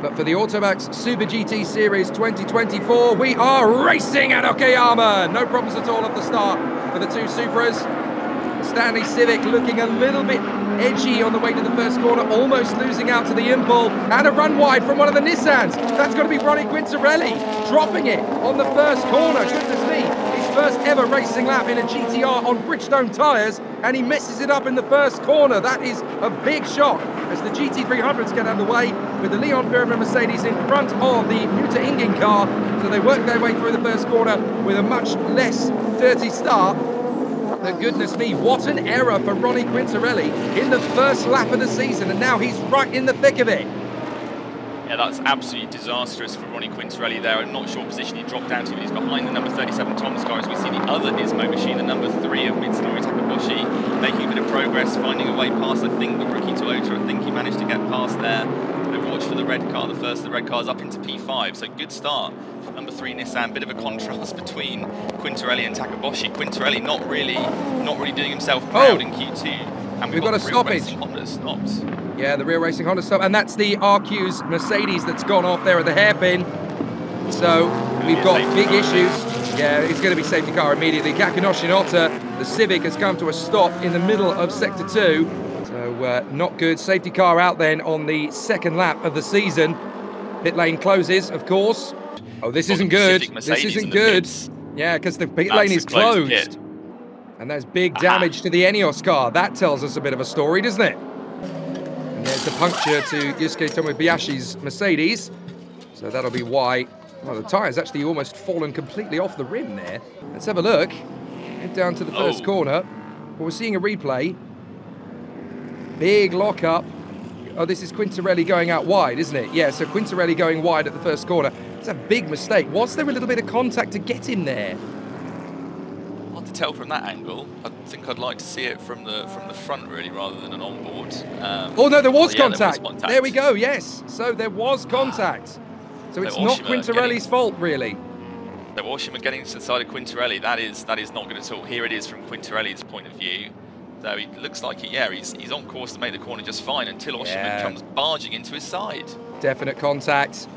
But for the Autobacs Super GT Series 2024, we are racing at Okayama. No problems at all at the start for the two Supras. Stanley Civic looking a little bit edgy on the way to the first corner, almost losing out to the Impul, and a run wide from one of the Nissans. That's going to be Ronnie Quintarelli, dropping it on the first corner. Goodness me, his first ever racing lap in a GTR on Bridgestone tyres, and he messes it up in the first corner. That is a big shock as the GT300s get underway with the Leon Pyramid Mercedes in front of the Muta Inging car. So they work their way through the first corner with a much less dirty start. Goodness me, what an error for Ronnie Quintarelli in the first lap of the season, and now he's right in the thick of it. Yeah, that's absolutely disastrous for Ronnie Quintarelli there. I'm not sure what position he dropped down to, but he's behind the number 37 Thomas car as we see the other Nismo machine, the number 3 of Mitsunori Takaboshi, making a bit of progress, finding a way past, I think, the rookie Toyota. I think he managed to get past there. But watch for the red car, the first of the red cars up into P5, so good start number three Nissan. Bit of a contrast between Quintarelli and Takaboshi. Quintarelli not really, not really doing himself proud oh. in Q2. And we've, we've got, got a stoppage. Honda stops. Yeah, the real racing Honda stop, and that's the RQ's Mercedes that's gone off there at the hairpin. So we've got big car. issues. Yeah, it's going to be safety car immediately. Kakunoshin Ohta, the Civic has come to a stop in the middle of sector two. So uh, not good. Safety car out then on the second lap of the season. Pit lane closes, of course. Oh, this isn't good. This isn't good. Pits. Yeah, because the pit lane is closed. Pit. And there's big damage to the ENEOS car. That tells us a bit of a story, doesn't it? And there's the puncture to Yusuke Tomobayashi's Mercedes. So that'll be why well, the tyre's actually almost fallen completely off the rim there. Let's have a look. Head down to the first oh. corner. Well, we're seeing a replay. Big lockup. Oh, this is Quintarelli going out wide, isn't it? Yeah, so Quintarelli going wide at the first corner. It's a big mistake. Was there a little bit of contact to get him there? Tell from that angle. I think I'd like to see it from the from the front really, rather than an onboard. Um, oh no, there was. Yeah, there was contact. There we go. Yes, so there was contact. So it's not Quintarelli's fault really. So Oshima getting to the side of Quintarelli, that is that is not good at all. Here it is from Quintarelli's point of view. So he looks like he, yeah, he's, he's on course to make the corner just fine until Oshima yeah. comes barging into his side. Definite contact.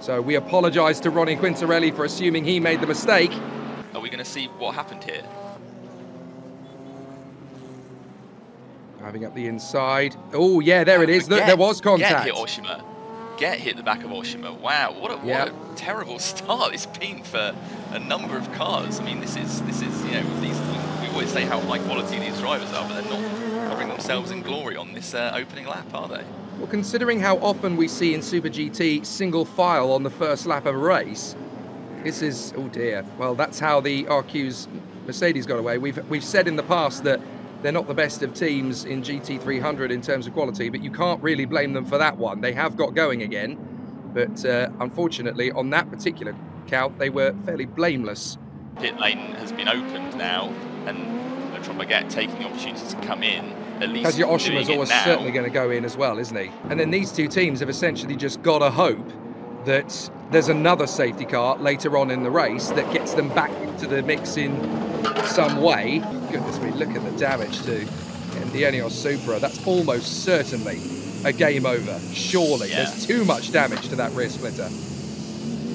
So we apologise to Ronnie Quintarelli for assuming he made the mistake. Are we going to see what happened here? Driving up the inside. Oh, yeah, there it is. Look, there was contact. Get hit Oshima. Get hit the back of Oshima. Wow, what a, what yep. a terrible start it's been for a number of cars. I mean, this is, this is you know, these, we always say how high quality these drivers are, but they're not covering themselves in glory on this uh, opening lap, are they? Well, considering how often we see in Super GT single file on the first lap of a race, this is, oh dear. Well, that's how the RQ's Mercedes got away. We've, we've said in the past that they're not the best of teams in GT300 in terms of quality, but you can't really blame them for that one. They have got going again, but uh, unfortunately, on that particular count, they were fairly blameless. Pit lane has been opened now, and Baguette taking the opportunity to come in at least Kazuya Oshima is almost certainly going to go in as well, isn't he? And then these two teams have essentially just got to hope that there's another safety car later on in the race that gets them back into the mix in some way. Goodness me, look at the damage to the ENEOS Supra. That's almost certainly a game over. Surely, yeah. there's too much damage to that rear splitter.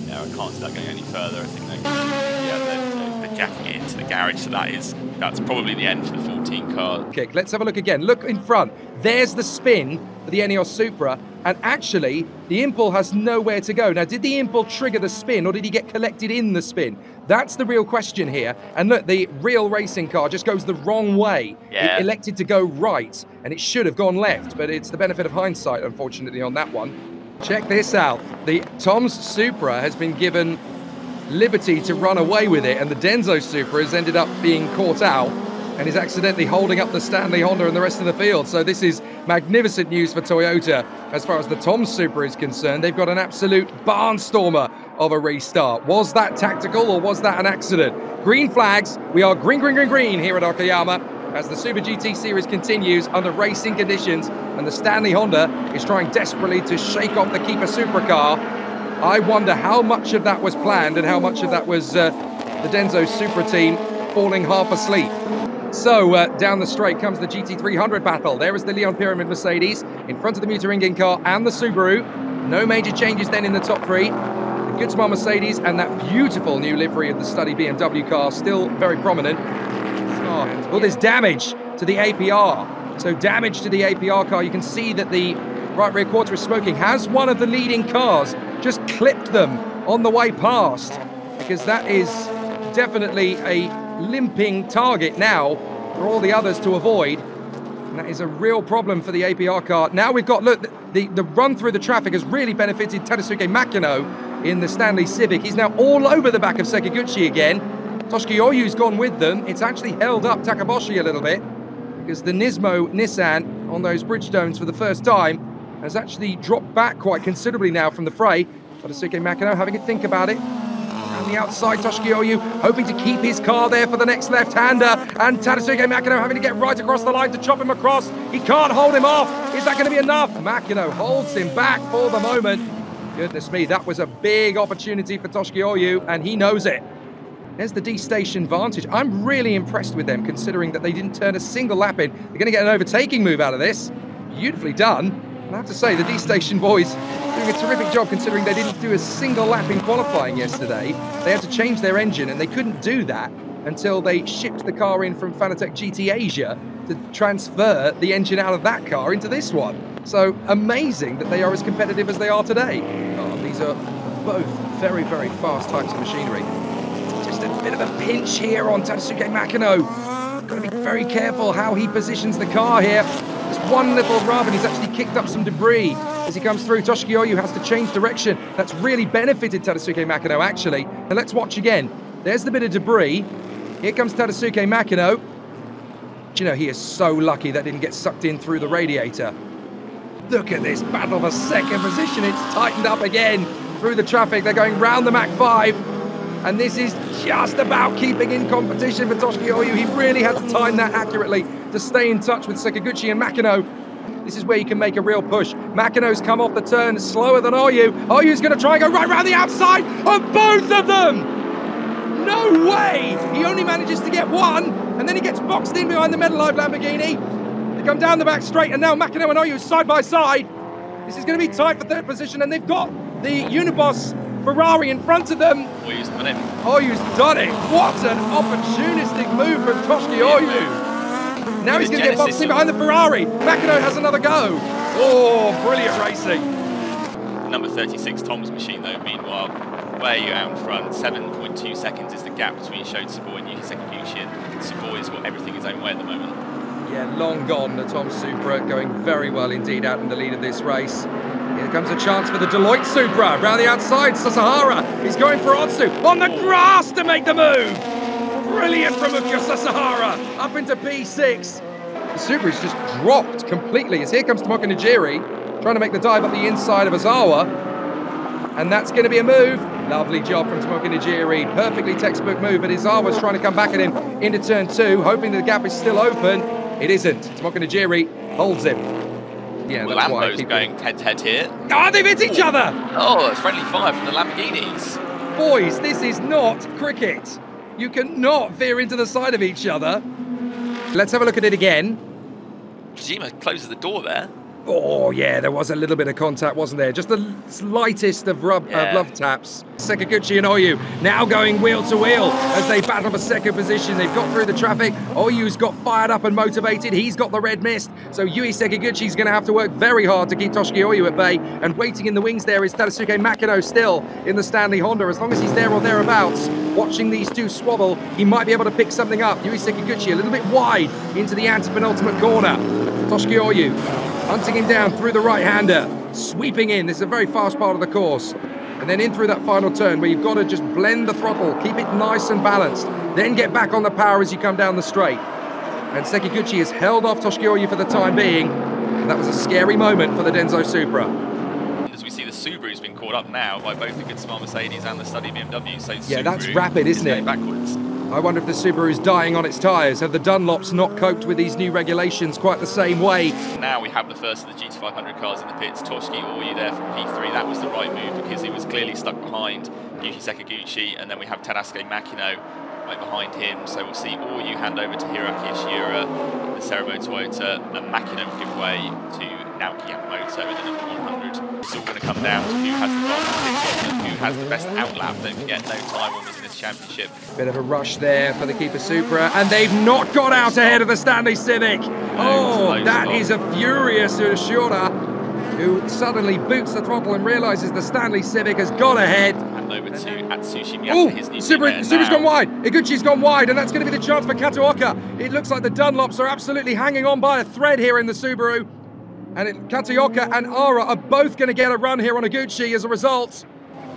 Yeah, I can't see that going any further. I think they, yeah, they're, they're jacking it into the garage, so that is that's probably the end for the 14 car. Kick. Let's have a look again. Look in front. There's the spin for the ENEOS Supra, and actually, the Impul has nowhere to go. Now, did the Impul trigger the spin, or did he get collected in the spin? That's the real question here. And look, the real racing car just goes the wrong way. Yeah. It elected to go right, and it should have gone left, but it's the benefit of hindsight, unfortunately, on that one. Check this out. The Tom's Supra has been given liberty to run away with it, and the Denso Supra has ended up being caught out and is accidentally holding up the Stanley Honda and the rest of the field. So this is magnificent news for Toyota as far as the Tom Supra is concerned. They've got an absolute barnstormer of a restart. Was that tactical or was that an accident? Green flags. We are green, green, green, green here at Okayama as the Super GT Series continues under racing conditions and the Stanley Honda is trying desperately to shake off the Keeper Supercar I wonder how much of that was planned and how much of that was uh, the Denso Supra team falling half asleep. So uh, down the straight comes the GT300 battle. There is the Leon Pyramid Mercedes in front of the Muta Inging car and the Subaru. No major changes then in the top three. The good smart Mercedes and that beautiful new livery of the study BMW car still very prominent. Well, there's damage to the APR. So damage to the APR car. You can see that the right rear quarter is smoking. Has one of the leading cars just clipped them on the way past? Because that is definitely a limping target now for all the others to avoid. And that is a real problem for the APR car. Now we've got, look, the, the run through the traffic has really benefited Tadasuke Makino in the Stanley Civic. He's now all over the back of Sekiguchi again. Toshiki Oyu's gone with them. It's actually held up Takaboshi a little bit because the Nismo Nissan on those Bridgestones for the first time has actually dropped back quite considerably now from the fray. Tadasuke Makino having a think about it. On the outside, Toshiki Oyu hoping to keep his car there for the next left-hander. And Tadasuke Makino having to get right across the line to chop him across. He can't hold him off. Is that going to be enough? Makino holds him back for the moment. Goodness me, that was a big opportunity for Toshiki Oyu, and he knows it. There's the D station vantage. I'm really impressed with them considering that they didn't turn a single lap in. They're going to get an overtaking move out of this. Beautifully done. And I have to say, the D station boys doing a terrific job considering they didn't do a single lap in qualifying yesterday. They had to change their engine and they couldn't do that until they shipped the car in from Fanatec GT Asia to transfer the engine out of that car into this one. So amazing that they are as competitive as they are today. Oh, these are both very, very fast types of machinery. Just a bit of a pinch here on Tadasuke Makino. Got to be very careful how he positions the car here. Just one little rub and he's actually kicked up some debris as he comes through. Toshiki Oyu has to change direction. That's really benefited Tadasuke Makino, actually. And let's watch again. There's the bit of debris. Here comes Tadasuke Makino. Do you know, he is so lucky that didn't get sucked in through the radiator. Look at this battle for second position. It's tightened up again through the traffic. They're going round the Mach 5. And this is just about keeping in competition for Toshiki Oyu. He really had to time that accurately to stay in touch with Sekiguchi and Makino. This is where you can make a real push. Makino's come off the turn slower than Oyu. Oyu's going to try and go right round the outside of both of them. No way! He only manages to get one, and then he gets boxed in behind the Metalive Lamborghini. They come down the back straight, and now Makino and Oyu side by side. This is going to be tight for third position, and they've got the Unibos Ferrari in front of them. Oh, Oyu's done it. Oh, Oyu's done it. What an opportunistic move from Toshiki Oyu. Now he's going to get boxed in behind the Ferrari. Makino has another go. Oh, brilliant racing. Number 36 Tom's machine, though, meanwhile, way out in front. 7.2 seconds is the gap between Shota Tsuboi and Yuhi Sekiguchi. And Tsuboi's got everything his own way at the moment. Yeah, long gone, the Tom Supra, going very well indeed out in the lead of this race. Here comes a chance for the Deloitte Supra. Round the outside, Sasahara He's going for Otsu on the grass to make the move. Brilliant from Ukyo Sasahara up into P6. The Supra's just dropped completely as here comes Tomoki Nojiri trying to make the dive up the inside of Ozawa. And that's going to be a move. Lovely job from Tomoki Nojiri. Perfectly textbook move, but Izawa's trying to come back at him into turn two, hoping the gap is still open. It isn't. Tomoki Nojiri holds him. Yeah, well, Lambo's people... going head to head here. Oh, they've hit each other! Oh, it's friendly fire from the Lamborghinis. Boys, this is not cricket. You cannot veer into the side of each other. Let's have a look at it again. Kojima closes the door there. Oh, yeah, there was a little bit of contact, wasn't there? Just the slightest of rub yeah. of love taps. Sekiguchi and Oyu now going wheel to wheel as they battle for second position. They've got through the traffic. Oyu's got fired up and motivated. He's got the red mist. So Yuhi Sekiguchi's going to have to work very hard to keep Toshiki Oyu at bay. And waiting in the wings there is Tadasuke Makino still in the Stanley Honda. As long as he's there or thereabouts, watching these two swabble, he might be able to pick something up. Yuhi Sekiguchi a little bit wide into the anti-penultimate corner. Toshiki Oyu hunting him down through the right-hander, sweeping in. This is a very fast part of the course. And then in through that final turn where you've got to just blend the throttle, keep it nice and balanced, then get back on the power as you come down the straight. And Sekiguchi has held off Toshiki Oyu for the time being. And that was a scary moment for the Denso Supra. As we see, the Subaru's been caught up now by both the good smart Mercedes and the study BMW. So yeah, Subaru that's rapid, isn't is it? Backwards. I wonder if the Subaru is dying on its tyres. Have the Dunlops not coped with these new regulations quite the same way? Now we have the first of the GT500 cars in the pits. Toshiki Oyu there from P3. That was the right move because he was clearly stuck behind Yuhi Sekiguchi. And then we have Tadasuke Makino right behind him. So we'll see Oyu hand over to Hiroaki Ishiura, the Cerumo Toyota, and Makino give way to Naoki Yamamoto in the number 100. It's all going to come down to who has the fastest and who has the best outlap. Don't forget, no Taiwan in this championship. Bit of a rush there for the Keeper Supra, and they've not got out ahead of the Stanley Civic. Oh, that is a furious Urashura who suddenly boots the throttle and realizes the Stanley Civic has got ahead. And over to Atsushi Miyake, his new Super, Subaru's gone wide. Iguchi's gone wide, and that's going to be the chance for Kataoka. It looks like the Dunlops are absolutely hanging on by a thread here in the Subaru. And it, Kataoka and Ara are both going to get a run here on Iguchi as a result.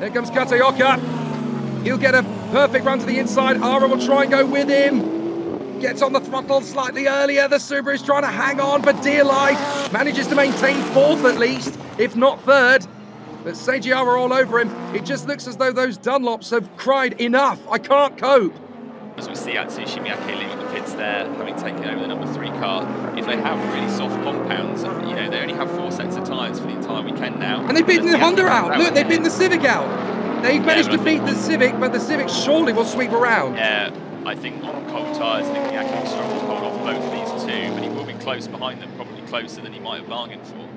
There comes Kataoka. He'll get a perfect run to the inside. Ara will try and go with him. Gets on the throttle slightly earlier. The Subaru is trying to hang on for dear life. Manages to maintain fourth at least, if not third. But Seiji Ara all over him. It just looks as though those Dunlops have cried enough. I can't cope. As we see Atsushi Miyake leaving the pits there, having taken over the number three car, if they have really soft compounds, you know, they only have four sets of tyres for the entire weekend now. And they've beaten the Honda out. Look, they've beaten the Civic out. They've managed yeah, to beat the Civic, but the Civic surely will sweep around. Yeah, I think on cold tyres, I think Miyake will struggle to hold off both of these two, but he will be close behind them, probably closer than he might have bargained for.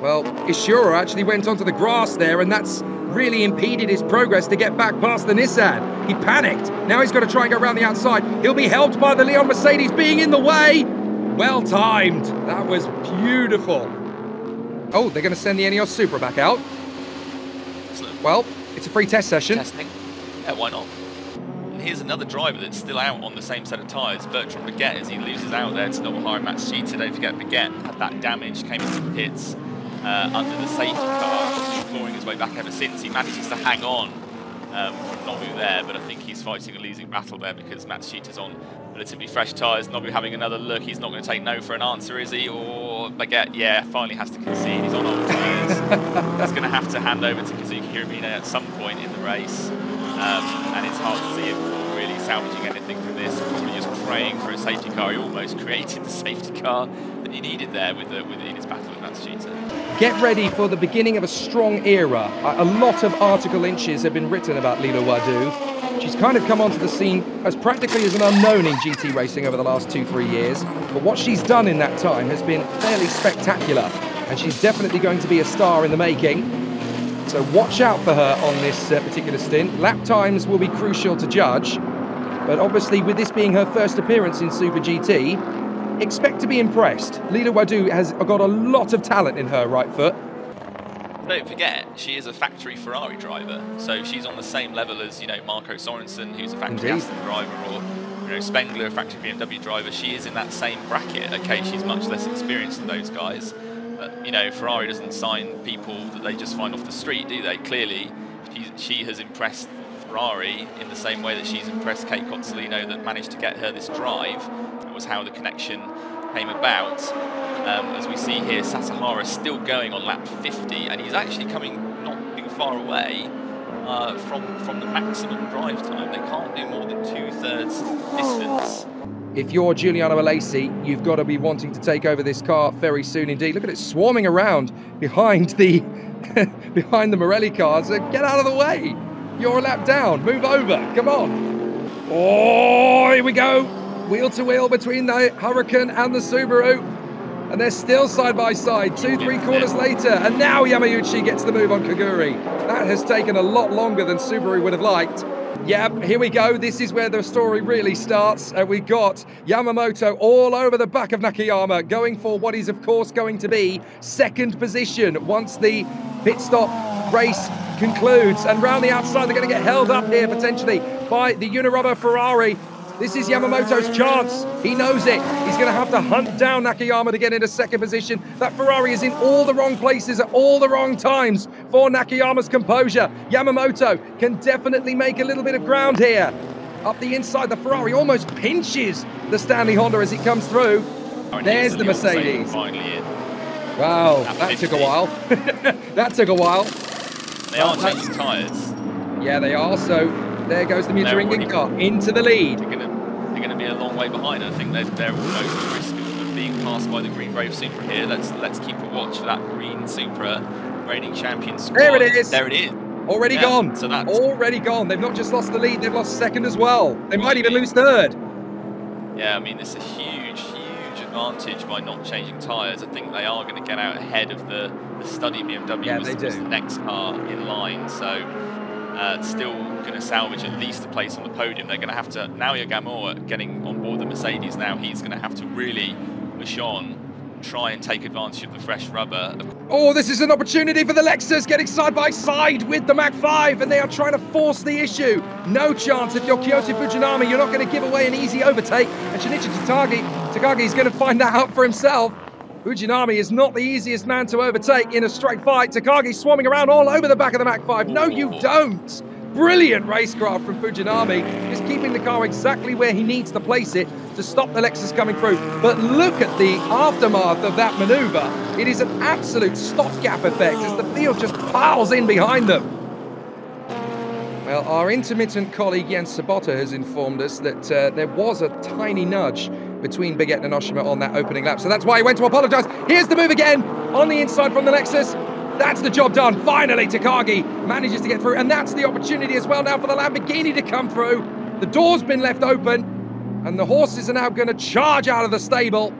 Well, Ishiura actually went onto the grass there, and that's really impeded his progress to get back past the Nissan. He panicked. Now he's got to try and go around the outside. He'll be helped by the Leon Mercedes being in the way. Well timed. That was beautiful. Oh, they're going to send the Ineos Supra back out. Excellent. Well, it's a free test session. Testing. Yeah, why not? And here's another driver that's still out on the same set of tyres, Bertrand Baguette, as he loses out there to Noble Nobuharu Matsushita. Don't forget, Baguette had that damage, came into the pits uh, under the safety car, clawing his way back ever since. He manages to hang on um, from Nobu there, but I think he's fighting a losing battle there because Matsushita's on relatively fresh tyres. Nobu having another look. He's not going to take no for an answer, is he? Or Baguette, yeah, finally has to concede. He's on old tyres. he's going to have to hand over to Kazuki Hiramine at some point in the race. Um, and it's hard to see him really salvaging anything from this. Probably just praying for a safety car. He almost created the safety car that he needed there with, the, with in his battle with Matsushita. Get ready for the beginning of a strong era. A lot of article inches have been written about Lilou Wadoux. She's kind of come onto the scene as practically as an unknown in GT racing over the last two, three years. But what she's done in that time has been fairly spectacular. And she's definitely going to be a star in the making. So watch out for her on this uh, particular stint. Lap times will be crucial to judge, but obviously with this being her first appearance in Super GT, expect to be impressed. Lilou Wadoux has got a lot of talent in her right foot. Don't forget, she is a factory Ferrari driver, so she's on the same level as, you know, Marco Sorensen, who's a factory Indeed. Aston driver, or, you know, Spengler, a factory BMW driver. She is in that same bracket. Okay, she's much less experienced than those guys, you know, Ferrari doesn't sign people that they just find off the street, do they? Clearly, she, she has impressed Ferrari in the same way that she's impressed Kei Cozzolino that managed to get her this drive. That was how the connection came about. Um, as we see here, Sasahara still going on lap 50, and he's actually coming not too far away uh, from, from the maximum drive time. They can't do more than two-thirds distance if you're Giuliano Alesi, you've got to be wanting to take over this car very soon indeed. Look at it swarming around behind the behind the Morelli cars. Get out of the way. You're a lap down. Move over. Come on. Oh, here we go. Wheel to wheel between the Huracan and the Subaru. And they're still side by side, two, three corners later. And now Yamauchi gets the move on Kaguri. That has taken a lot longer than Subaru would have liked. Yep, here we go. This is where the story really starts. Uh, we got Yamamoto all over the back of Nakayama, going for what is, of course, going to be second position once the pit stop race concludes. And round the outside, they're going to get held up here potentially by the Unirubber Ferrari. This is Yamamoto's chance. He knows it. He's going to have to hunt down Nakayama to get into second position. That Ferrari is in all the wrong places at all the wrong times for Nakayama's composure. Yamamoto can definitely make a little bit of ground here. Up the inside, the Ferrari almost pinches the Stanley Honda as it comes through. Oh, There's the Mercedes. Wow, that took a while. that took a while. They are changing tyres. Yeah, they are. So there goes the Mutaringen car into the lead. They're going to be a long way behind. I think they're, they're almost at risk of being passed by the Green Brave Supra here. Let's let's keep a watch for that Green Supra reigning champion squad. There it is. There it is. Already yeah, gone. So that's already gone. They've not just lost the lead, they've lost second as well. They might even lose third. Yeah, I mean, this is a huge, huge advantage by not changing tyres. I think they are going to get out ahead of the, the study BMW yeah, was, they was the next car in line. So uh, still going to salvage at least a place on the podium. They're going to have to, now Gamou getting on board the Mercedes now, he's going to have to really push on try and take advantage of the fresh rubber. Oh, this is an opportunity for the Lexus getting side by side with the Mach 5, and they are trying to force the issue. No chance if you're Kiyoto Fujinami, you're not going to give away an easy overtake. And Shinichi Takagi, Takagi is going to find that out for himself. Fujinami is not the easiest man to overtake in a straight fight. Takagi swarming around all over the back of the Mach 5. No, you don't. Brilliant racecraft from Fujinami, just keeping the car exactly where he needs to place it to stop the Lexus coming through. But look at the aftermath of that maneuver. It is an absolute stopgap effect as the field just piles in behind them. Well, our intermittent colleague Jens Sabota has informed us that uh, there was a tiny nudge between Baguette and Oshima on that opening lap. So that's why he went to apologise. Here's the move again on the inside from the Lexus. That's the job done. Finally, Takagi manages to get through. And that's the opportunity as well now for the Lamborghini to come through. The door's been left open, and the horses are now going to charge out of the stable.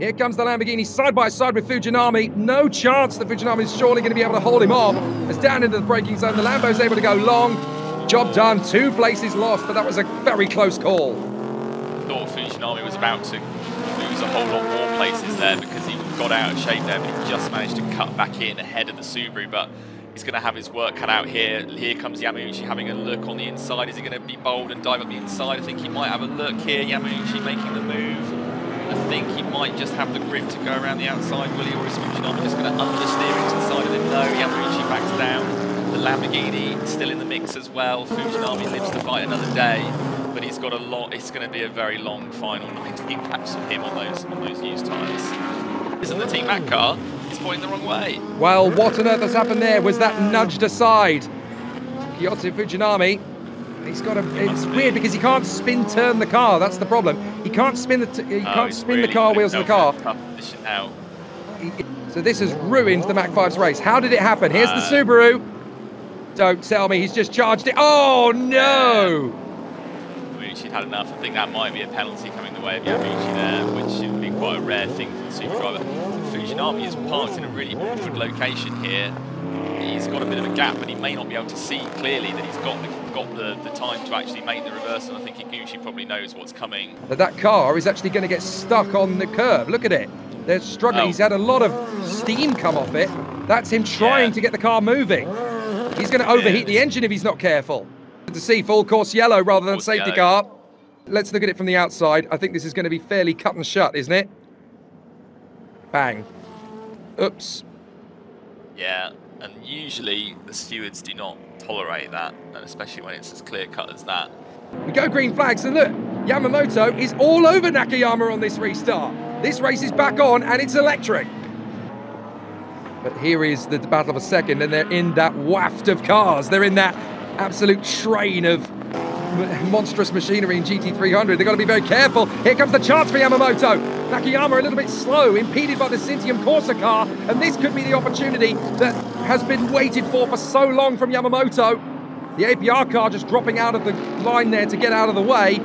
Here comes the Lamborghini side by side with Fujinami. No chance that Fujinami is surely going to be able to hold him off. As down into the braking zone, the Lambo's able to go long. Job done. Two places lost, but that was a very close call. Thought Fujinami was about to lose a whole lot more places there because he got out of shape there, but he just managed to cut back in ahead of the Subaru. But he's going to have his work cut out here. Here comes Yamauchi having a look on the inside. Is he going to be bold and dive up the inside? I think he might have a look here. Yamauchi making the move. I think he might just have the grip to go around the outside, will he? Or is Fujinami just going to understeer into the side of him? No, Yamauchi backs down. The Lamborghini still in the mix as well. Fujinami lives to fight another day but he's got a lot. It's going to be a very long final 19 laps for him on those on those used tyres isn't the Team Mac car. He's pointing the wrong way. Well, what on earth has happened there? Was that nudged aside? Kiyoto Fujinami. He's got a. It's weird because he can't spin turn the car. That's the problem. He can't spin the. he oh, can't spin really the car wheels of the car. now. So this has ruined the Mach 5's race. How did it happen? Here's uh, the Subaru. Don't tell me he's just charged it. Oh no! Yamauchi had enough. I think that might be a penalty coming the way of Yamauchi there, which be quite a rare thing for the super driver. Fujinami is parked in a really awkward location here. He's got a bit of a gap, but he may not be able to see clearly that he's got the, got the, the time to actually make the reversal. I think Higuchi probably knows what's coming. But that car is actually going to get stuck on the curb. Look at it. They're struggling. Oh. He's had a lot of steam come off it. That's him trying yeah. to get the car moving. He's going to overheat yeah, the engine if he's not careful to see full course yellow rather than safety yellow. car. Let's look at it from the outside. I think this is going to be fairly cut and shut, isn't it? Bang. Oops. Yeah, and usually the stewards do not tolerate that, and especially when it's as clear cut as that. We go green flags, and look, Yamamoto is all over Nakayama on this restart. This race is back on, and it's electric. But here is the battle of a second, and they're in that waft of cars. They're in that absolute train of monstrous machinery in GT300. They've got to be very careful. Here comes the chance for Yamamoto. Nakayama a little bit slow, impeded by the Syntium Corsa car, and this could be the opportunity that has been waited for for so long from Yamamoto. The APR car just dropping out of the line there to get out of the way.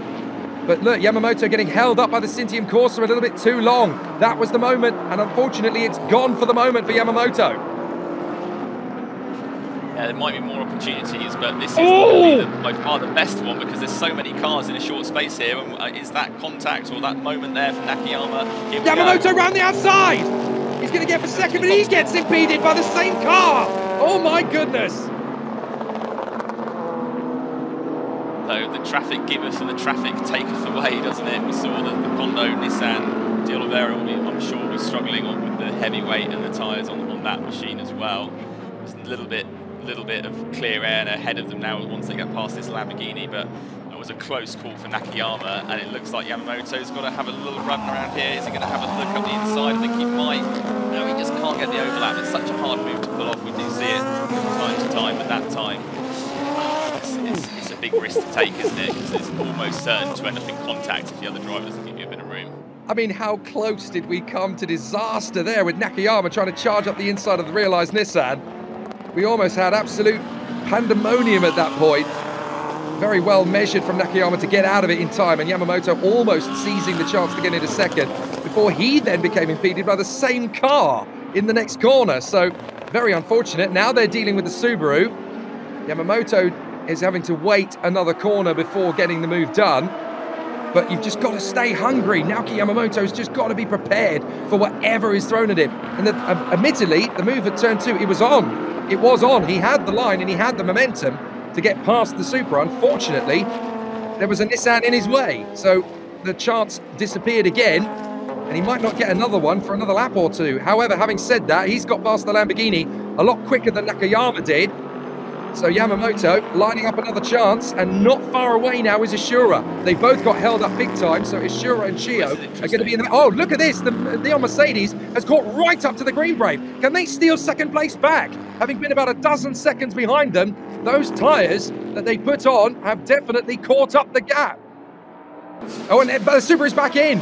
But look, Yamamoto getting held up by the Syntium Corsa a little bit too long. That was the moment, and unfortunately it's gone for the moment for Yamamoto. Yeah, there might be more opportunities, but this is the, by far the best one because there's so many cars in a short space here. And uh, is that contact or that moment there for Nakayama? Yamamoto around the outside. He's going to get for second, but he gets impeded by the same car. Oh my goodness. Though the traffic giveth and the traffic taketh away, doesn't it? We saw that the Kondo Nissan De Oliveira, I'm sure, was struggling with the heavy weight and the tyres on, on that machine as well. It's a little bit little bit of clear air ahead of them now once they get past this Lamborghini, but it was a close call for Nakayama, and it looks like Yamamoto's got to have a little run around here. Is he going to have a look up the inside? I think he might. No, he just can't get the overlap. It's such a hard move to pull off. We do see it from time to time, but that time, it's, it's, it's a big risk to take, isn't it? Because it's almost certain to end up in contact if the other driver doesn't give you a bit of room. I mean, how close did we come to disaster there with Nakayama trying to charge up the inside of the realised Nissan? We almost had absolute pandemonium at that point. Very well measured from Nakayama to get out of it in time, and Yamamoto almost seizing the chance to get into second before he then became impeded by the same car in the next corner. So very unfortunate. Now they're dealing with the Subaru. Yamamoto is having to wait another corner before getting the move done. But you've just got to stay hungry. Naoki Yamamoto's just got to be prepared for whatever is thrown at him. And the, uh, admittedly, the move at turn two, it was on. It was on. He had the line and he had the momentum to get past the Supra. Unfortunately, there was a Nissan in his way. So the chance disappeared again and he might not get another one for another lap or two. However, having said that, he's got past the Lamborghini a lot quicker than Nakayama did. So Yamamoto lining up another chance, and not far away now is Ishiura. They both got held up big time, so Ishiura and Chiyo are going to be in the. Oh, look at this! The Leon Mercedes has caught right up to the Green Brave. Can they steal second place back? Having been about a dozen seconds behind them, those tyres that they put on have definitely caught up the gap. Oh, and the Super is back in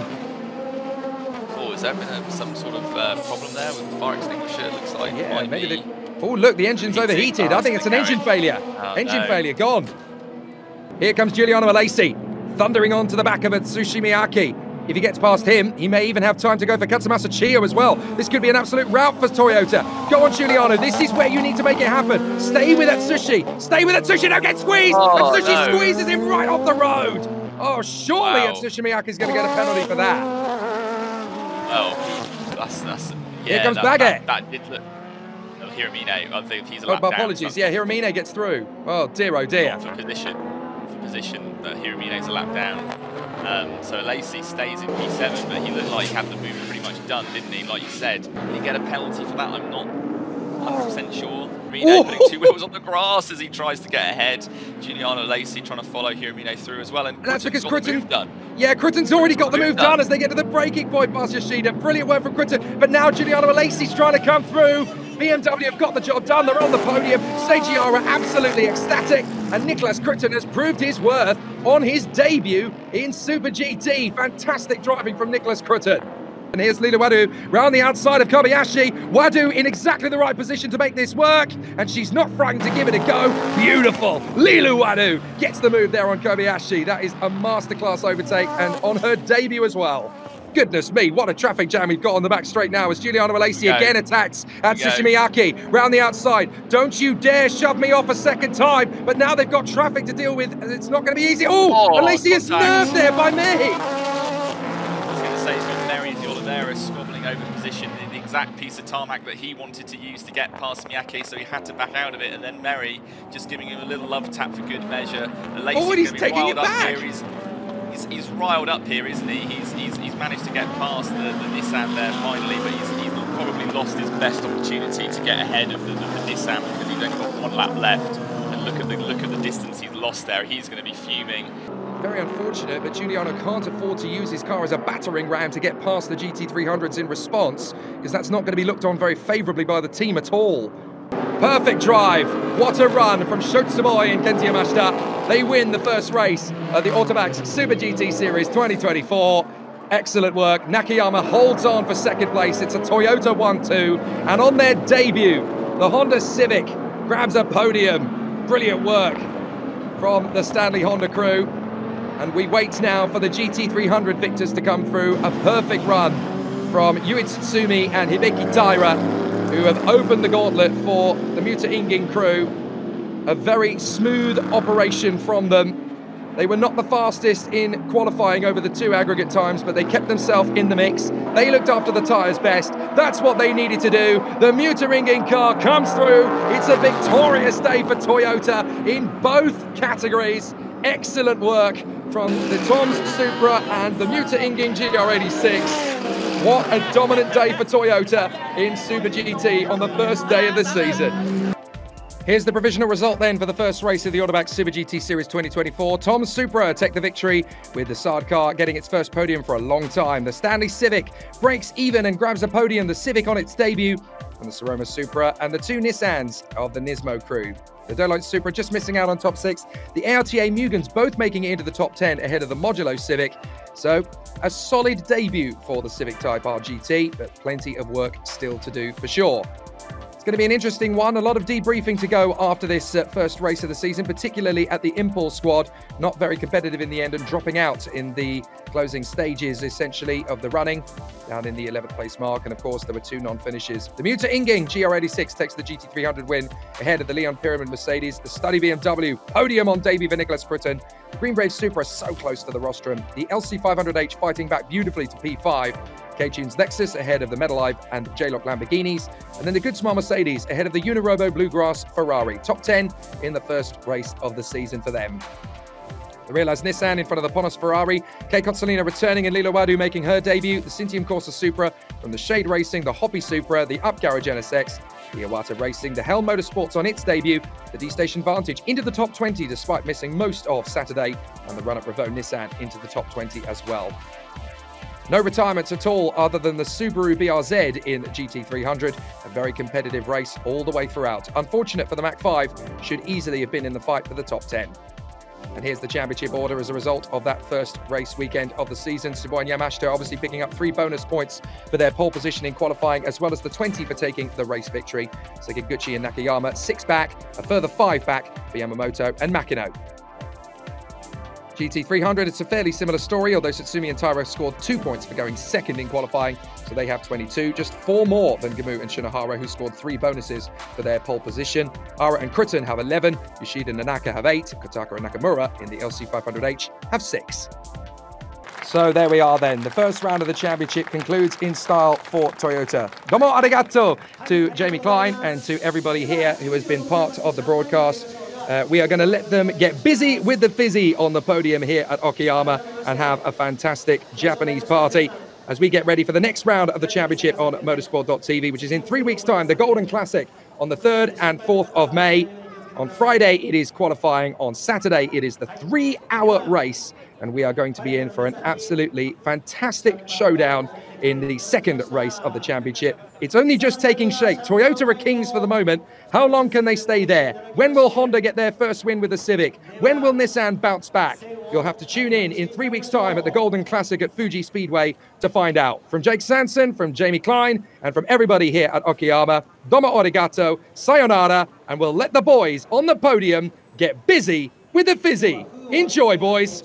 Oh, is there been some sort of uh, problem there with the fire extinguisher? It looks like yeah, maybe the, Oh, look, the engine's overheated. I oh, think it's an engine failure. Oh, engine no. failure, gone. Here comes Giuliano Alesi, thundering on to the back of Atsushi Miyake. If he gets past him, he may even have time to go for Katsumasa Chiyo as well. This could be an absolute rout for Toyota. Go on, Giuliano. This is where you need to make it happen. Stay with Atsushi. Stay with Atsushi. Don't get squeezed. Oh, Atsushi no. squeezes him right off the road. Oh, surely wow. Atsushi Miyake is going to get a penalty for that. Oh, that's that's. Yeah, Here comes that, Baguette. That, that, did look. Hiramine, I think he's a oh, apologies. Yeah, Hiramine gets through. Oh dear, oh dear. For position, for position Hiramine's a lap down. Um, so Alesi stays in P7, but he looked like he had the move pretty much done, didn't he? Like you said, did he get a penalty for that? I'm not 100% sure. Mine putting two wheels on the grass as he tries to get ahead. Giuliano Alesi trying to follow Hiramine through as well. And, and that's because Krütten done. Yeah, Krütten's already got the move done. done as they get to the breaking point past Yoshida. Brilliant work from Krütten. But now Giuliano Alesi's trying to come through. BMW have got the job done. They're on the podium. Seiji absolutely ecstatic. And Niklas Krütten has proved his worth on his debut in Super GT. Fantastic driving from Niklas Krütten. And here's Lilou Wadoux round the outside of Kobayashi. Wadoux in exactly the right position to make this work. And she's not frightened to give it a go. Beautiful. Lilou Wadoux gets the move there on Kobayashi. That is a masterclass overtake and on her debut as well. Goodness me, what a traffic jam we've got on the back straight now as Giuliano Alesi again attacks Atsushi Miyake round the outside. Don't you dare shove me off a second time. But now they've got traffic to deal with. And it's not going to be easy. Oh, oh Alesi is nerved there by me squabbling over position in the exact piece of tarmac that he wanted to use to get past Miyake, so he had to back out of it. And then Merry just giving him a little love tap for good measure. Alesi oh, he's taking it back. He's, he's, he's, riled up here, isn't he? He's, he's, he's managed to get past the, the Nissan there finally, but he's, he's probably lost his best opportunity to get ahead of the, the, the Nissan because he's only got one lap left. And look at the look at the distance he's lost there. He's going to be fuming. Very unfortunate, but Giuliano can't afford to use his car as a battering ram to get past the GT300s in response, because that's not going to be looked on very favourably by the team at all. Perfect drive. What a run from Sho Tsuboi and Kenta Yamashita. They win the first race of the Autobacs Super GT Series 2024. Excellent work. Nakayama holds on for second place. It's a Toyota 1-2. And on their debut, the Honda Civic grabs a podium. Brilliant work from the Stanley Honda crew. And we wait now for the GT300 victors to come through. A perfect run from Yui Tsutsumi and Hibiki Taira, who have opened the gauntlet for the Muta Inging crew. A very smooth operation from them. They were not the fastest in qualifying over the two aggregate times, but they kept themselves in the mix. They looked after the tyres best. That's what they needed to do. The Muta Inging car comes through. It's a victorious day for Toyota in both categories. Excellent work from the Toms Supra and the Muta Inging GR86. What a dominant day for Toyota in Super GT on the first day of the season. Here's the provisional result then for the first race of the Autobacs Super GT Series 2024. Tom Supra take the victory with the SARD car getting its first podium for a long time. The Stanley Civic breaks even and grabs a podium. The Civic on its debut and the Soroma Supra and the two Nissans of the Nismo crew. The Deloitte Supra just missing out on top six. The ARTA Mugens both making it into the top 10 ahead of the Modulo Civic. So, a solid debut for the Civic Type R GT, but plenty of work still to do for sure. It's going to be an interesting one. A lot of debriefing to go after this uh, first race of the season, particularly at the Impulse squad. Not very competitive in the end and dropping out in the closing stages, essentially, of the running, down in the 11th place mark. And of course, there were two non finishes. The Muta Inging GR86 takes the GT300 win ahead of the Leon Pyramid Mercedes. The Study BMW podium on debut for Niklas Krütten. Green Brave Supra so close to the rostrum. The LC500H fighting back beautifully to P5. K-Tunes Lexus ahead of the Metalive and JLOC Lamborghinis, and then the Good Smart Mercedes ahead of the Unirobo Bluegrass Ferrari. Top 10 in the first race of the season for them. The Realize Nissan in front of the Ponos Ferrari. Kei Cozzolino returning and Lilou Wadoux making her debut. The Syntium Corsa Supra from the Shade Racing, the Hoppy Supra, the Up Garage NSX, the Iwata Racing, the Hell Motorsports on its debut, the D Station Vantage into the top 20 despite missing most of Saturday, and the run up Revo Nissan into the top 20 as well. No retirements at all other than the Subaru BRZ in GT300. A very competitive race all the way throughout. Unfortunate for the Mach 5, should easily have been in the fight for the top 10. And here's the championship order as a result of that first race weekend of the season. Tsuboi and Yamashita obviously picking up three bonus points for their pole position in qualifying, as well as the 20 for taking the race victory. Sekiguchi and Nakayama, six back, a further five back for Yamamoto and Makino. GT300, it's a fairly similar story, although Tsutsumi and Taira scored two points for going second in qualifying, so they have 22, just four more than Gamou and Shinohara, who scored three bonuses for their pole position. Ara and Krütten have 11, Yoshida and Nanaka have 8, Kotaka and Nakamura in the LC500H have 6. So there we are then. The first round of the championship concludes in style for Toyota. Domo arigato to Jamie Klein and to everybody here who has been part of the broadcast. Uh, we are going to let them get busy with the fizzy on the podium here at Okayama and have a fantastic Japanese party as we get ready for the next round of the championship on motorsport.tv, which is in three weeks' time, the Golden Classic on the 3rd and 4th of May. On Friday, it is qualifying. On Saturday, it is the three hour race. And we are going to be in for an absolutely fantastic showdown in the second race of the championship. It's only just taking shape. Toyota are kings for the moment. How long can they stay there? When will Honda get their first win with the Civic? When will Nissan bounce back? You'll have to tune in in three weeks' time at the Golden Classic at Fuji Speedway to find out. From Jake Sanson, from Jamie Klein, and from everybody here at Okayama, domo arigato, sayonara, and we'll let the boys on the podium get busy with the fizzy. Enjoy, boys.